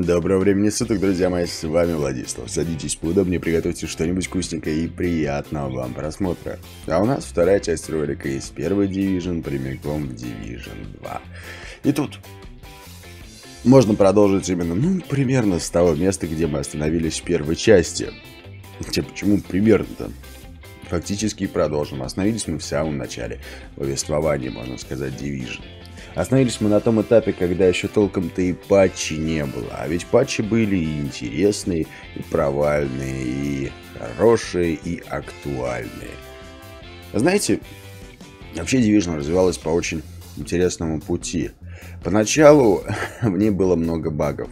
Доброго времени суток, друзья мои, с вами Владислав. Садитесь поудобнее, приготовьте что-нибудь вкусненькое и приятного вам просмотра. А у нас вторая часть ролика из первой Division прямиком в Division 2. И тут можно продолжить именно, ну, примерно с того места, где мы остановились в первой части. Хотя почему примерно-то? Фактически продолжим. Остановились мы в самом начале повествования, можно сказать, Division. Остановились мы на том этапе, когда еще толком-то и патчи не было. А ведь патчи были и интересные, и провальные, и хорошие, и актуальные. Знаете, вообще Division развивалась по очень интересному пути. Поначалу в ней было много багов.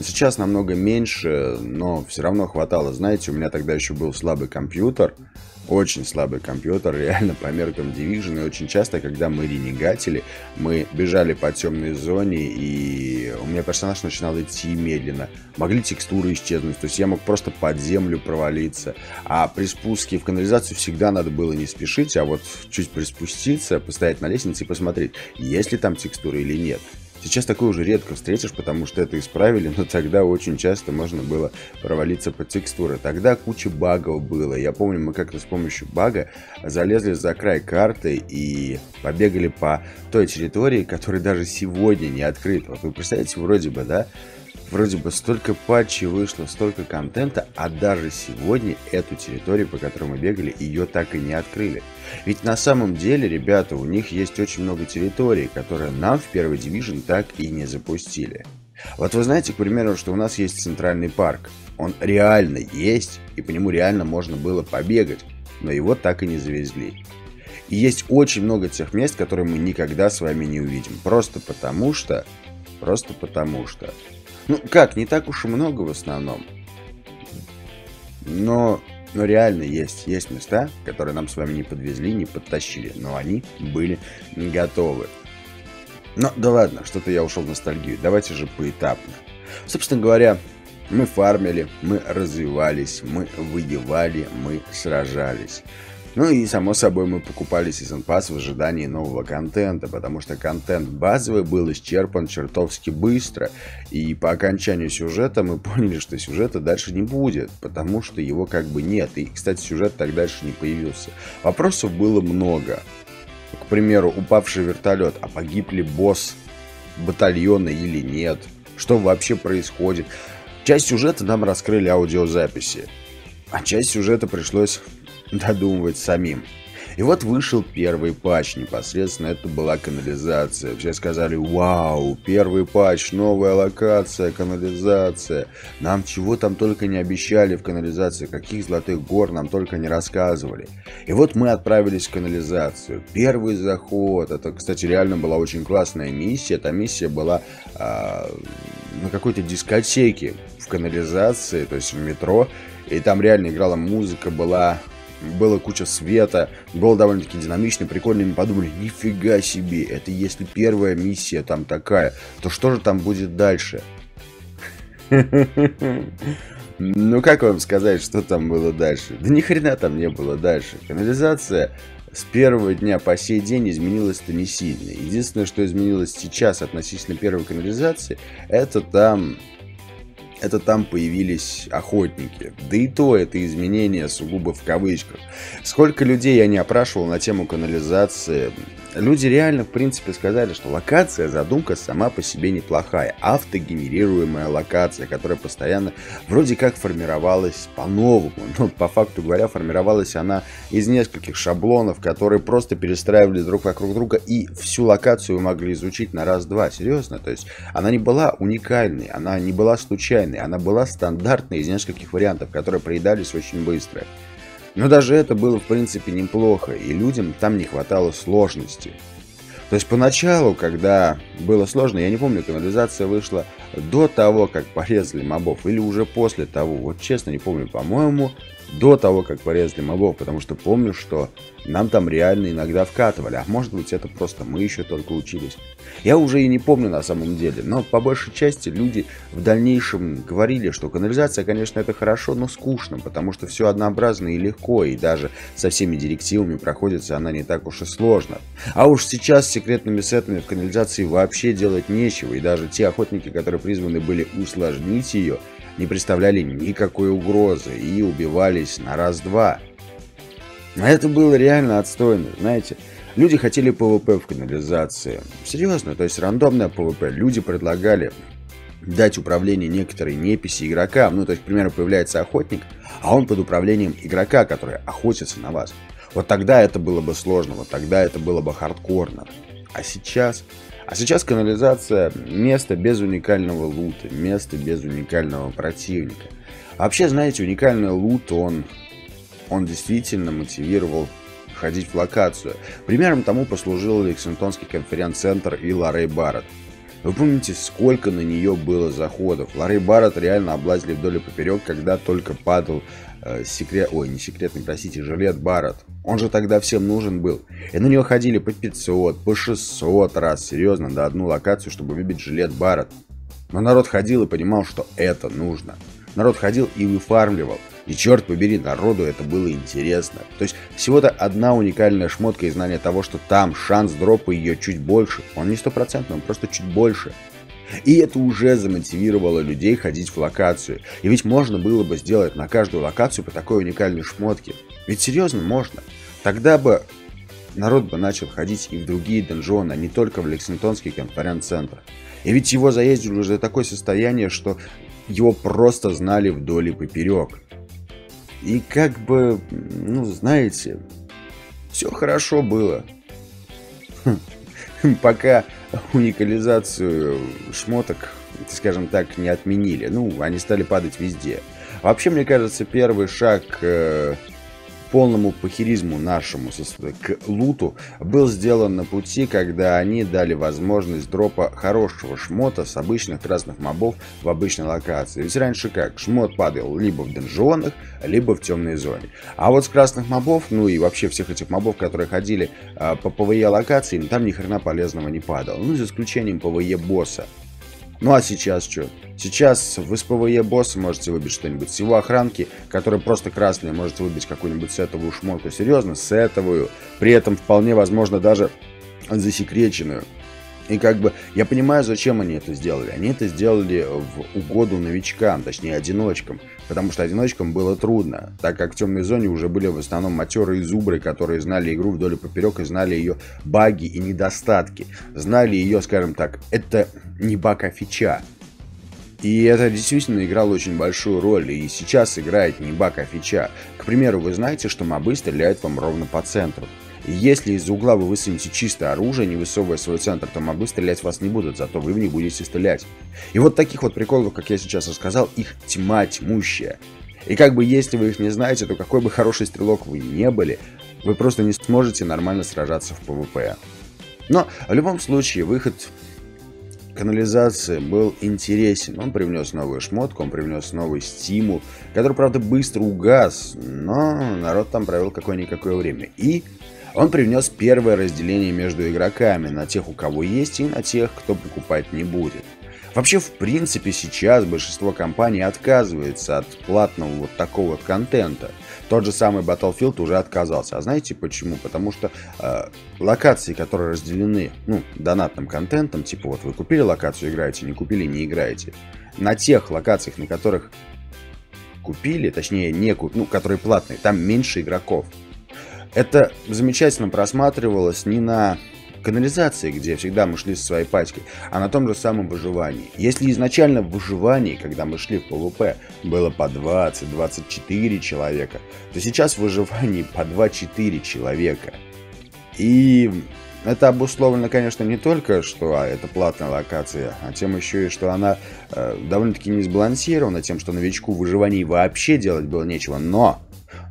Сейчас намного меньше, но все равно хватало. Знаете, у меня тогда еще был слабый компьютер, очень слабый компьютер, реально по меркам Division. И очень часто, когда мы ренегатили, мы бежали по темной зоне, и у меня персонаж начинал идти медленно. Могли текстуры исчезнуть, то есть я мог просто под землю провалиться. А при спуске в канализацию всегда надо было не спешить, а вот чуть приспуститься, постоять на лестнице и посмотреть, есть ли там текстуры или нет. Сейчас такое уже редко встретишь, потому что это исправили, но тогда очень часто можно было провалиться под текстуры. Тогда куча багов было. Я помню, мы как-то с помощью бага залезли за край карты и побегали по той территории, которая даже сегодня не открыта. Вот вы представляете, вроде бы, да, Вроде бы столько патчей вышло, столько контента, а даже сегодня эту территорию, по которой мы бегали, ее так и не открыли. Ведь на самом деле, ребята, у них есть очень много территорий, которые нам в первый Division так и не запустили. Вот вы знаете, к примеру, что у нас есть центральный парк. Он реально есть, и по нему реально можно было побегать, но его так и не завезли. И есть очень много тех мест, которые мы никогда с вами не увидим. Просто потому что... Просто потому что ну, как, не так уж и много в основном. Но, но реально есть, есть места, которые нам с вами не подвезли, не подтащили. Но они были готовы. Но да ладно, что-то я ушел в ностальгию. Давайте же поэтапно. Собственно говоря, мы фармили, мы развивались, мы воевали, мы сражались. Ну и, само собой, мы покупали Season Pass в ожидании нового контента, потому что контент базовый был исчерпан чертовски быстро, и по окончанию сюжета мы поняли, что сюжета дальше не будет, потому что его как бы нет, и, кстати, сюжет так дальше не появился. Вопросов было много. К примеру, упавший вертолет, а погиб ли босс батальона или нет? Что вообще происходит? Часть сюжета нам раскрыли аудиозаписи, а часть сюжета пришлось додумывать самим. И вот вышел первый патч, непосредственно это была канализация. Все сказали, вау, первый патч, новая локация, канализация. Нам чего там только не обещали в канализации, каких золотых гор нам только не рассказывали. И вот мы отправились в канализацию. Первый заход, это, кстати, реально была очень классная миссия. Эта миссия была а, на какой-то дискотеке в канализации, то есть в метро. И там реально играла музыка, была было куча света, было довольно-таки динамично, прикольно, и мы подумали, нифига себе, это если первая миссия там такая, то что же там будет дальше? Ну, как вам сказать, что там было дальше? Да ни хрена там не было дальше. Канализация с первого дня по сей день изменилась-то не сильно. Единственное, что изменилось сейчас относительно первой канализации, это там это там появились охотники. Да и то это изменение сугубо в кавычках. Сколько людей я не опрашивал на тему канализации, Люди реально, в принципе, сказали, что локация, задумка сама по себе неплохая. Автогенерируемая локация, которая постоянно вроде как формировалась по-новому. Но по факту говоря, формировалась она из нескольких шаблонов, которые просто перестраивали друг вокруг друга. И всю локацию вы могли изучить на раз-два. Серьезно. То есть она не была уникальной, она не была случайной. Она была стандартной из нескольких вариантов, которые проедались очень быстро. Но даже это было в принципе неплохо, и людям там не хватало сложности. То есть поначалу, когда было сложно, я не помню, канализация вышла до того, как порезали мобов, или уже после того, вот честно не помню, по-моему, до того, как порезали мобов, потому что помню, что нам там реально иногда вкатывали, а может быть это просто мы еще только учились. Я уже и не помню на самом деле, но по большей части люди в дальнейшем говорили, что канализация, конечно, это хорошо, но скучно, потому что все однообразно и легко, и даже со всеми директивами проходится она не так уж и сложно. А уж сейчас с секретными сетами в канализации вообще делать нечего, и даже те охотники, которые призваны были усложнить ее, не представляли никакой угрозы и убивались на раз-два. Это было реально отстойно, знаете. Люди хотели ПВП в канализации. Серьезно, то есть рандомное ПВП. Люди предлагали дать управление некоторой неписи игрокам. Ну, то есть, к примеру, появляется охотник, а он под управлением игрока, который охотится на вас. Вот тогда это было бы сложно, вот тогда это было бы хардкорно. А сейчас а сейчас канализация – место без уникального лута, место без уникального противника. А вообще, знаете, уникальный лут, он, он действительно мотивировал ходить в локацию. Примером тому послужил Лексингтонский конференц-центр и Ларей Барретт. Вы помните, сколько на нее было заходов? Ларри Барретт реально облазили вдоль и поперек, когда только падал э, секрет... Ой, не секретный, простите, жилет Барретт. Он же тогда всем нужен был. И на него ходили по 500, по 600 раз, серьезно, на одну локацию, чтобы выбить жилет Барретт. Но народ ходил и понимал, что это нужно. Народ ходил и выфармливал. И черт побери, народу это было интересно. То есть всего-то одна уникальная шмотка и знание того, что там шанс дропа ее чуть больше. Он не стопроцентный, он просто чуть больше. И это уже замотивировало людей ходить в локацию. И ведь можно было бы сделать на каждую локацию по такой уникальной шмотке. Ведь серьезно можно. Тогда бы народ бы начал ходить и в другие донжоны, а не только в Лексингтонский конференц-центр. И ведь его заездили уже до такое состояние, что его просто знали вдоль и поперек. И как бы, ну, знаете, все хорошо было. Пока уникализацию шмоток, скажем так, не отменили. Ну, они стали падать везде. Вообще, мне кажется, первый шаг э, полному похеризму нашему к луту был сделан на пути, когда они дали возможность дропа хорошего шмота с обычных красных мобов в обычной локации. Ведь раньше как? Шмот падал либо в донжонах, либо в темной зоне. А вот с красных мобов, ну и вообще всех этих мобов, которые ходили э, по ПВЕ локации, там ни хрена полезного не падало. Ну, за исключением ПВЕ босса. Ну а сейчас что? Сейчас вы с ПВЕ босса можете выбить что-нибудь. С его охранки, которая просто красная, можете выбить какую-нибудь сетовую шмотку. Серьезно, сетовую. При этом вполне возможно даже засекреченную. И как бы я понимаю, зачем они это сделали. Они это сделали в угоду новичкам, точнее одиночкам. Потому что одиночкам было трудно, так как в темной зоне уже были в основном матерые зубры, которые знали игру вдоль и поперек и знали ее баги и недостатки. Знали ее, скажем так, это не баг, а фича. И это действительно играло очень большую роль, и сейчас играет не баг, а фича. К примеру, вы знаете, что мобы стреляют вам ровно по центру. И если из-за угла вы высунете чисто оружие, не высовывая свой центр, то мобы стрелять в вас не будут, зато вы в них будете стрелять. И вот таких вот приколов, как я сейчас рассказал, их тьма тьмущая. И как бы если вы их не знаете, то какой бы хороший стрелок вы не были, вы просто не сможете нормально сражаться в ПВП. Но в любом случае выход канализации был интересен. Он привнес новую шмотку, он привнес новый стимул, который, правда, быстро угас, но народ там провел какое-никакое время. И он привнес первое разделение между игроками на тех, у кого есть, и на тех, кто покупать не будет. Вообще, в принципе, сейчас большинство компаний отказывается от платного вот такого вот контента. Тот же самый Battlefield уже отказался. А знаете почему? Потому что э, локации, которые разделены ну, донатным контентом, типа вот вы купили локацию, играете, не купили, не играете. На тех локациях, на которых купили, точнее, не купили, ну, которые платные, там меньше игроков. Это замечательно просматривалось не на канализации, где всегда мы шли со своей пачкой, а на том же самом выживании. Если изначально в выживании, когда мы шли в ПВП, было по 20-24 человека, то сейчас в выживании по 2-4 человека. И это обусловлено, конечно, не только, что а, это платная локация, а тем еще и, что она э, довольно-таки не сбалансирована, тем, что новичку в выживании вообще делать было нечего. Но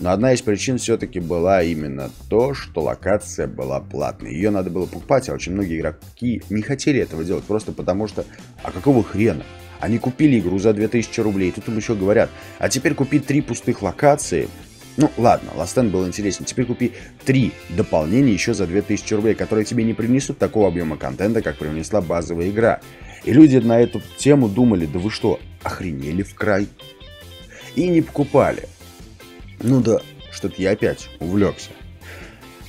но одна из причин все-таки была именно то, что локация была платной. Ее надо было покупать, а очень многие игроки не хотели этого делать, просто потому что, а какого хрена? Они купили игру за 2000 рублей, тут им еще говорят, а теперь купить три пустых локации Ну, ладно, Ластен был интересен. Теперь купи три дополнения еще за 2000 рублей, которые тебе не принесут такого объема контента, как принесла базовая игра. И люди на эту тему думали, да вы что, охренели в край? И не покупали. Ну да, что-то я опять увлекся.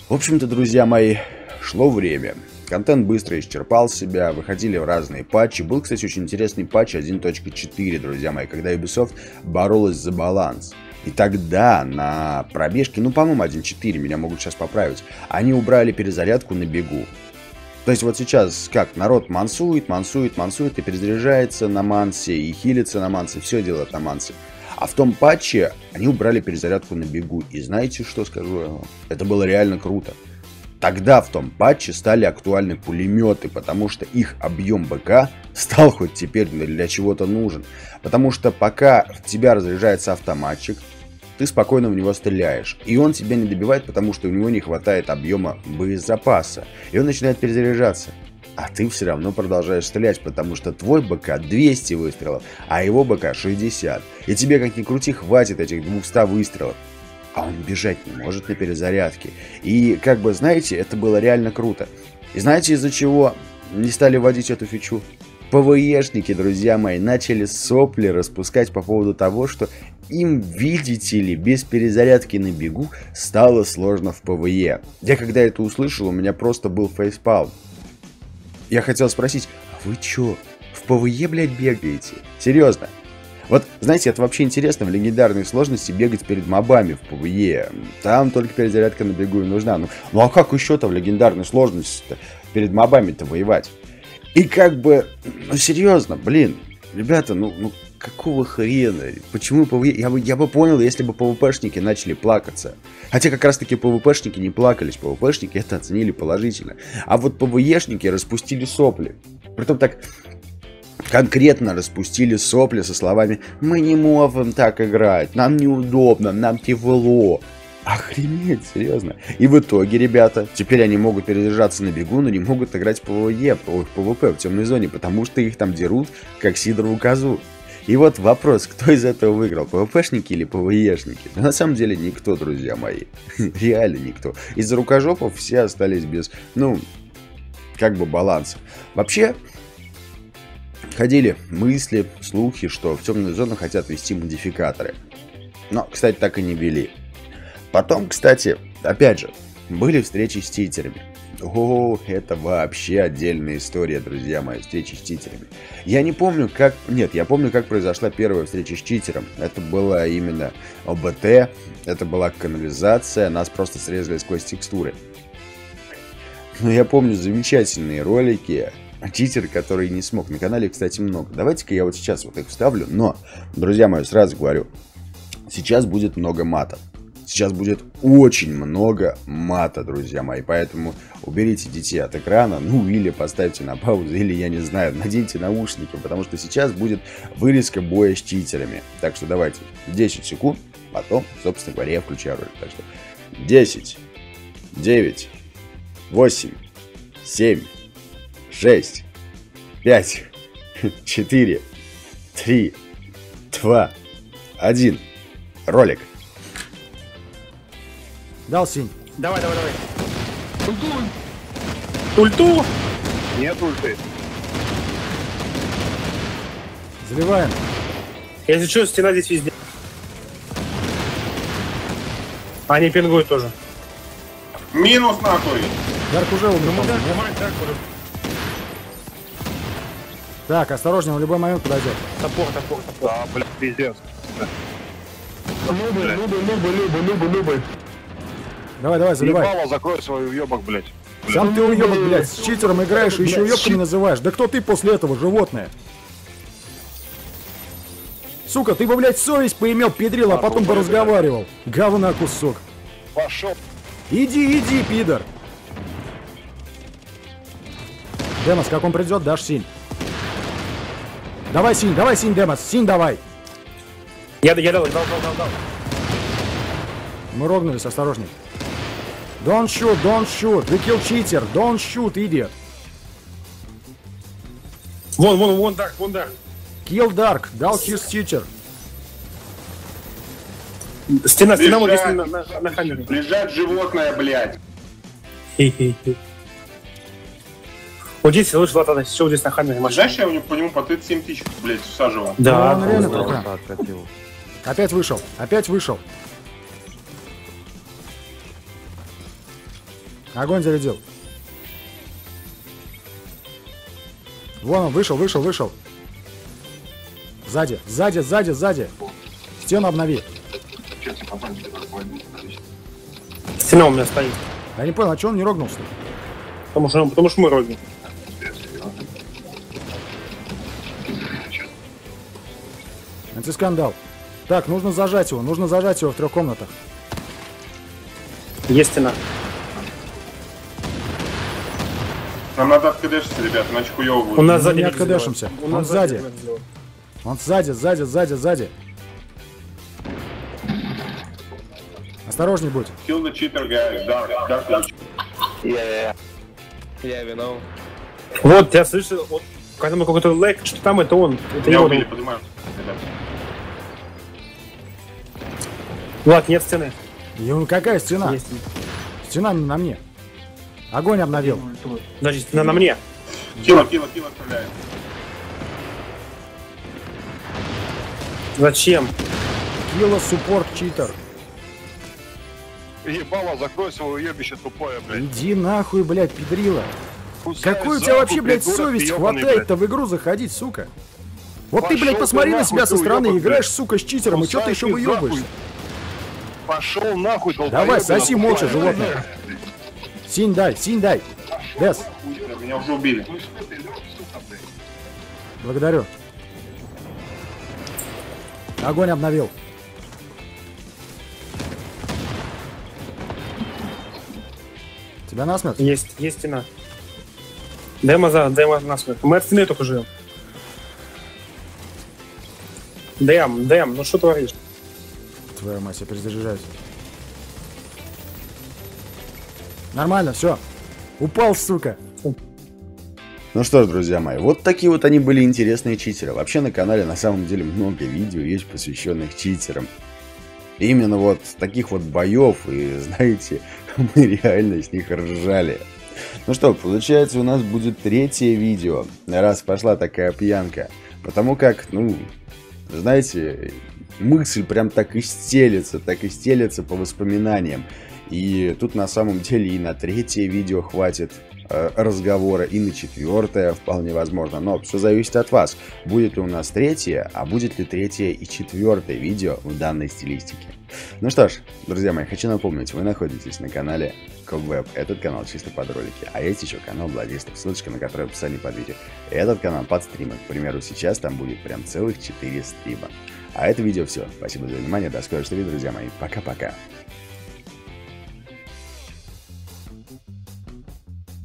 В общем-то, друзья мои, шло время. Контент быстро исчерпал себя, выходили в разные патчи. Был, кстати, очень интересный патч 1.4, друзья мои, когда Ubisoft боролась за баланс. И тогда на пробежке, ну, по-моему, 1.4, меня могут сейчас поправить, они убрали перезарядку на бегу. То есть вот сейчас как народ мансует, мансует, мансует и перезаряжается на мансе, и хилится на мансе, все делает на мансе. А в том патче они убрали перезарядку на бегу. И знаете, что скажу? Это было реально круто. Тогда в том патче стали актуальны пулеметы, потому что их объем БК стал хоть теперь для чего-то нужен. Потому что пока в тебя разряжается автоматчик, ты спокойно в него стреляешь. И он тебя не добивает, потому что у него не хватает объема боезапаса. И он начинает перезаряжаться. А ты все равно продолжаешь стрелять, потому что твой БК 200 выстрелов, а его БК 60. И тебе, как ни крути, хватит этих 200 выстрелов а он бежать не может на перезарядке. И, как бы, знаете, это было реально круто. И знаете, из-за чего не стали вводить эту фичу? ПВЕшники, друзья мои, начали сопли распускать по поводу того, что им, видите ли, без перезарядки на бегу стало сложно в ПВЕ. Я когда это услышал, у меня просто был фейспалм. Я хотел спросить, а вы чё, в ПВЕ, блядь, бегаете? Серьезно? Вот, знаете, это вообще интересно, в легендарной сложности бегать перед мобами в ПВЕ. Там только перезарядка на бегу и нужна. Ну, ну а как еще-то в легендарной сложности перед мобами-то воевать? И как бы, ну серьезно, блин, ребята, ну, ну какого хрена? Почему ПВЕ? Я бы, я бы понял, если бы ПВПшники начали плакаться. Хотя как раз таки ПВПшники не плакались, ПВПшники это оценили положительно. А вот ПВЕшники распустили сопли. Притом так конкретно распустили сопли со словами «Мы не можем так играть, нам неудобно, нам тяжело». Охренеть, серьезно. И в итоге, ребята, теперь они могут перезаряжаться на бегу, но не могут играть в ПВЕ, в ПВП, в темной зоне, потому что их там дерут, как Сидорову козу. И вот вопрос, кто из этого выиграл, ПВПшники или ПВЕшники? на самом деле никто, друзья мои. Реально никто. Из-за рукожопов все остались без, ну, как бы баланса. Вообще, Ходили мысли, слухи, что в темную зону хотят ввести модификаторы. Но, кстати, так и не ввели. Потом, кстати, опять же, были встречи с титерами. О, это вообще отдельная история, друзья мои, встречи с читерами. Я не помню, как... Нет, я помню, как произошла первая встреча с читером. Это была именно ОБТ, это была канализация, нас просто срезали сквозь текстуры. Но я помню замечательные ролики, читер, который не смог. На канале, кстати, много. Давайте-ка я вот сейчас вот их вставлю. Но, друзья мои, сразу говорю, сейчас будет много мата. Сейчас будет очень много мата, друзья мои. Поэтому уберите детей от экрана, ну или поставьте на паузу, или, я не знаю, наденьте наушники, потому что сейчас будет вырезка боя с читерами. Так что давайте 10 секунд, потом, собственно говоря, я включаю ролик. Так что 10, 9, 8, 7, шесть, пять, четыре, три, два, один. Ролик. Дал синь. Давай, давай, давай. Ульту. Ульту. Нет ульты. Заливаем. Если что, стена здесь везде. Они пингуют тоже. Минус нахуй. Дарк уже умер. Ну, Дарк, Дарк уже. Так, осторожнее, в любой момент подойдет. Топор, топор, топор. Да, блядь, пиздец. Нубы, нубы, нубы, нубы, нубы, нубы. Давай, давай, заливай. Ебало, закрой свой уебок, блядь. Сам ты уебок, блядь, с читером играешь и еще уебками называешь. Да кто ты после этого, животное? Сука, ты бы, блядь, совесть поимел, педрил, а потом бы разговаривал. Говна кусок. Пошел. Иди, иди, пидор. Демос, как он придет, дашь синь. Давай, Синь, давай, Синь, Демос, Синь, давай. Я, я дал, дал, дал, дал, дал. Мы рогнулись, осторожней. Don't shoot, don't shoot. We kill cheater. Don't shoot, idiot. Вон, вон, вон, Дарк, вон Дарк. Kill Dark. Дал his teacher. Стена, стена вот здесь на, на, на камере. Лежать животное, блядь. Хе-хе-хе. Вот здесь, слышь, Златан, все здесь на камере. Знаешь, я у него по нему по 37 тысяч, блядь, всаживал. Да, Ну, он реально. Опять вышел, опять вышел. Огонь зарядил. Вон он, вышел, вышел, вышел. Сзади, сзади, сзади, сзади. Стену обнови. Стена у меня стоит. Я не понял, а что он не рогнулся? Потому что, потому что мы родим. Антискандал. Так, нужно зажать его, нужно зажать его в трех комнатах. Есть стена. Нам надо откдышиться, ребят, иначе хуёво будет. У нас сзади не. У Он нас сзади. Он сзади, сзади, сзади, сзади. Осторожней будь. Kill the cheater, guys. Dark, dark the Я виноват. Вот, я слышу, вот, когда мы какой-то лэг, что там это он. Это Меня убили, поднимаю. Ребят. Влад, нет стены. И он какая стена? Есть. Стена на мне. Огонь обновил. Подожди, стена на мне. Кило, кило, кило стреляет. Зачем? Кило суппорт читер. Ебало, закрой свое уебище тупое, блядь. Иди нахуй, блядь, педрила. Кусай Какой у тебя вообще, блядь, совесть хватает-то в игру заходить, сука? Вот ты, Пошёл блядь, ты посмотри на нахуй, себя со ты стороны, уёбок, играешь, блядь. сука, с читером, и что ты еще нахуй. Пошел нахуй, Давай, соси молча, животное. Синь дай, синь дай. Дес, Меня уже убили. благодарю. Огонь обновил. Тебя насмерть? Есть, есть стена. Дэма за, дэма на смерть. Мы от стены только живем. Дэм, Дэм, ну что творишь? Твою мать, я перезаряжаюсь. Нормально, все. Упал, сука. Ну что ж, друзья мои, вот такие вот они были интересные читеры. Вообще на канале на самом деле много видео есть посвященных читерам. И именно вот таких вот боев, и знаете, мы реально с них ржали. Ну что, получается у нас будет третье видео, раз пошла такая пьянка. Потому как, ну, знаете, мысль прям так и стелется, так и стелется по воспоминаниям. И тут на самом деле и на третье видео хватит э, разговора, и на четвертое вполне возможно. Но все зависит от вас. Будет ли у нас третье, а будет ли третье и четвертое видео в данной стилистике. Ну что ж, друзья мои, хочу напомнить, вы находитесь на канале Cogweb. Этот канал чисто под ролики. А есть еще канал Владистов, ссылочка на который в описании под видео. Этот канал под стримы. К примеру, сейчас там будет прям целых 4 стрима. А это видео все. Спасибо за внимание. До скорых встреч, друзья мои. Пока-пока.